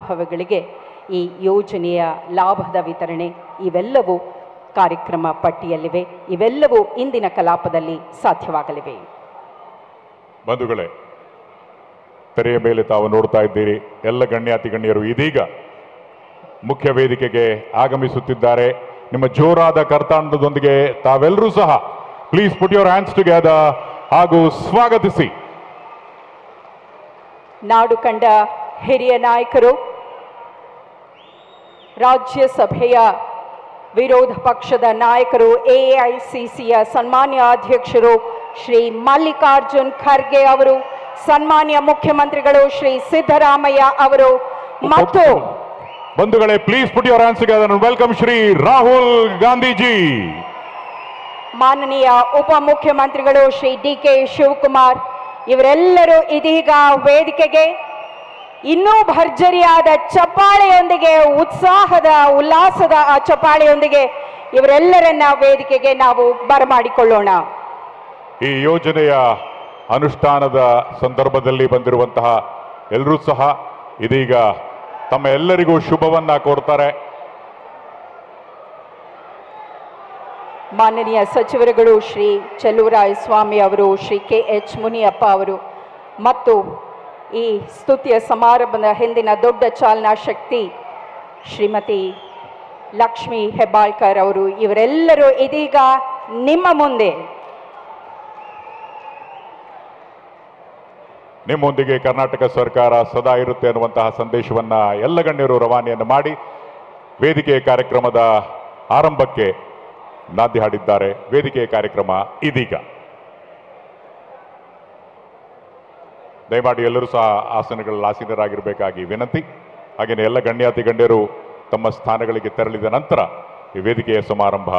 ಫಲಾನುಭವಿಗಳಿಗೆ ಈ ಯೋಜನೆಯ ಲಾಭದ ವಿತರಣೆ ಇವೆಲ್ಲವೂ ಕಾರ್ಯಕ್ರಮ ಪಟ್ಟಿಯಲ್ಲಿವೆ. ಇವೆಲ್ಲವೂ ಇಂದಿನ ಕಲಾಪದಲ್ಲಿ ಸಾಧ್ಯವಾಗಲಿವೆ. ಬಂಧುಗಳೇ ತೆರೆಯ ಮೇಲೆ ತಾವು ನೋಡ್ತಾ ಇದ್ದೀರಿ. ಎಲ್ಲ ಗಣ್ಯಾತಿ ಗಣ್ಯರು ಇದೀಗ ಮುಖ್ಯ ವೇದಿಕೆಗೆ ಆಗಮಿಸುತ್ತಿದ್ದಾರೆ. ನಿಮ್ಮ ಜೋರಾದ ಕರ್ತಾಂಡದೊಂದಿಗೆ ತಾವೆಲ್ಲರೂ ಸಹ please put your hands together ಹಾಗೂ ಸ್ವಾಗತಿಸಿ. ನಾಡು ಕಂಡ ಹಿರಿಯ ನಾಯಕರು ರಾಜ್ಯಸಭೆಯ ವಿರೋಧ ಪಕ್ಷದ ನಾಯಕರು ಎಐಸಿಸಿಯ ಸನ್ಮಾನ್ಯ ಅಧ್ಯಕ್ಷರು ಶ್ರೀ ಮಲ್ಲಿಕಾರ್ಜುನ್ ಖರ್ಗೆ ಅವರು ಸನ್ಮಾನ್ಯ ಮುಖ್ಯಮಂತ್ರಿಗಳು ಶ್ರೀ ಸಿದ್ದರಾಮಯ್ಯ ಅವರು ಮತ್ತು ಬಂಧುಗಳೇ please put your answer welcome Shri Rahul Gandhiji. ಮಾನನೀಯ ಉಪಮುಖ್ಯಮಂತ್ರಿಗಳು ಶ್ರೀ ಡಿ ಕೆ ಶಿವಕುಮಾರ್ ಇವರೆಲ್ಲರೂ ಇದೀಗ ವೇದಿಕೆಗೆ ಇನ್ನೂ ಭರ್ಜರಿಯಾದ ಚಪ್ಪಾಳೆಯೊಂದಿಗೆ ಉತ್ಸಾಹದ ಉಲ್ಲಾಸದ ಆ ಚಪ್ಪಾಳೆಯೊಂದಿಗೆ ಇವರೆಲ್ಲರನ್ನ ವೇದಿಕೆಗೆ ನಾವು ಬರಮಾಡಿಕೊಳ್ಳೋಣ. ಈ ಯೋಜನೆಯ ಅನುಷ್ಠಾನದ ಸಂದರ್ಭದಲ್ಲಿ ಬಂದಿರುವಂತಹ ಎಲ್ಲರೂ ಸಹ ಇದೀಗ ತಮ್ಮ ಎಲ್ಲರಿಗೂ ಶುಭವನ್ನ ಕೋರ್ತಾರೆ. ಮಾನನೀಯ ಸಚಿವರುಗಳು ಶ್ರೀ ಚೆಲುವರಾಯ ಸ್ವಾಮಿ ಅವರು ಶ್ರೀ ಕೆ ಎಚ್ ಮುನಿಯಪ್ಪ ಅವರು ಮತ್ತು ಈ ಸ್ತುತಿಯ ಸಮಾರಂಭದ ಹಿಂದಿನ ದೊಡ್ಡ ಚಾಲನಾ ಶಕ್ತಿ ಶ್ರೀಮತಿ ಲಕ್ಷ್ಮಿ ಹೆಬ್ಬಾಳ್ಕರ್ ಅವರು. ಇವರೆಲ್ಲರೂ ಇದೀಗ ನಿಮ್ಮ ಮುಂದೆ. ನಿಮ್ಮೊಂದಿಗೆ ಕರ್ನಾಟಕ ಸರ್ಕಾರ ಸದಾ ಇರುತ್ತೆ ಅನ್ನುವಂತಹ ಸಂದೇಶವನ್ನ ಎಲ್ಲ ಗಣ್ಯರು ರವಾನೆಯನ್ನು ಮಾಡಿ ವೇದಿಕೆ ಕಾರ್ಯಕ್ರಮದ ಆರಂಭಕ್ಕೆ ನಾಂದಿ ಹಾಡಿದ್ದಾರೆ. ವೇದಿಕೆ ಕಾರ್ಯಕ್ರಮ ಇದೀಗ. ದಯಮಾಡಿ ಎಲ್ಲರೂ ಸಹ ಆಸನಗಳಲ್ಲಿ ಆಸೀನರಾಗಿರಬೇಕಾಗಿ ವಿನಂತಿ. ಹಾಗೆಯೇ ಎಲ್ಲ ಗಣ್ಯಾತಿ ಗಣ್ಯರು ತಮ್ಮ ಸ್ಥಾನಗಳಿಗೆ ತೆರಳಿದ ನಂತರ ಈ ವೇದಿಕೆಯ ಸಮಾರಂಭ